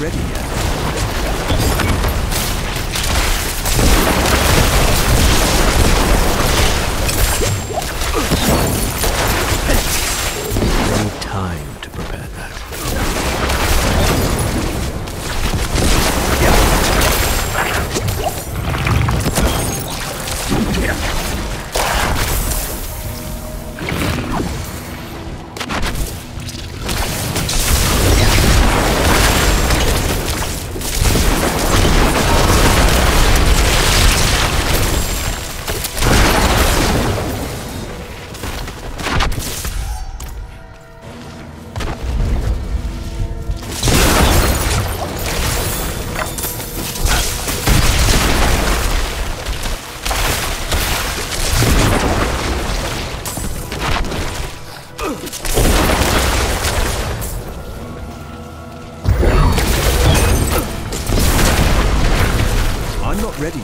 ready yet.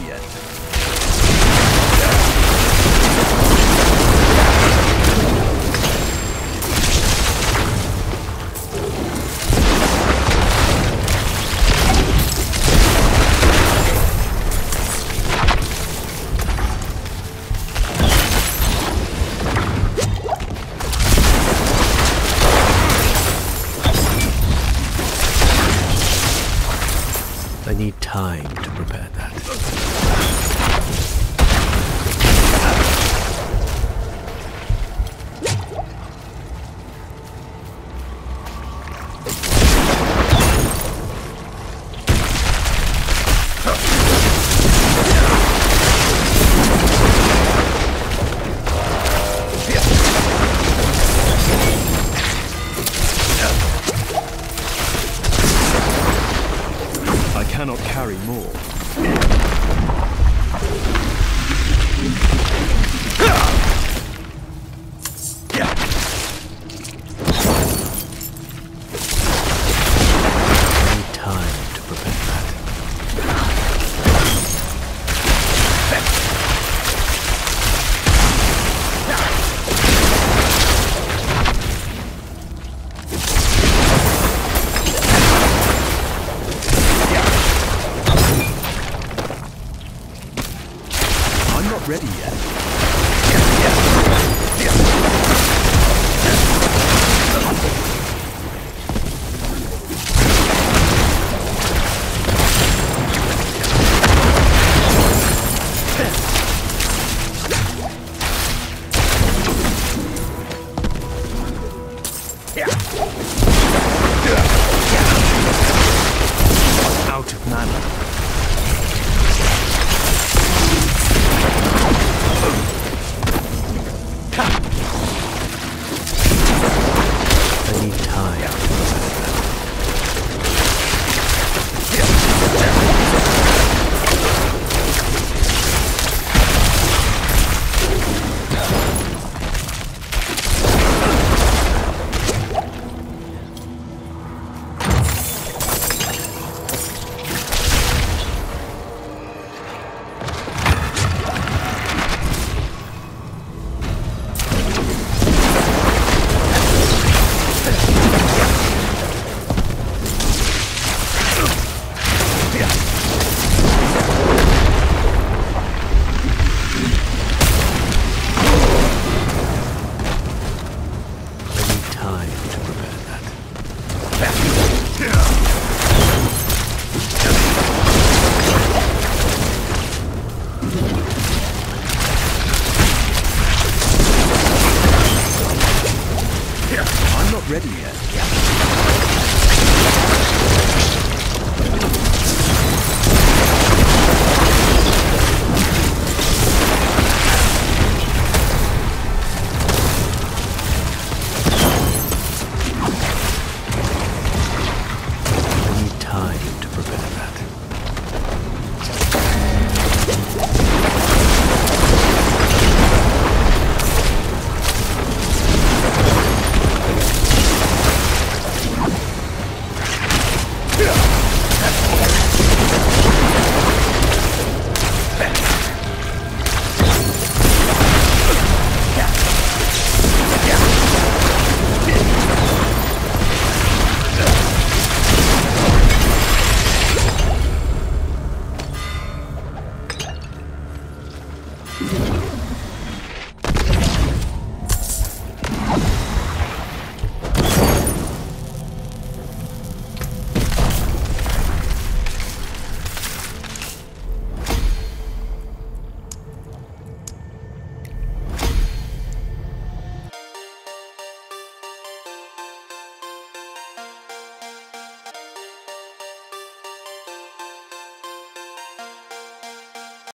yet.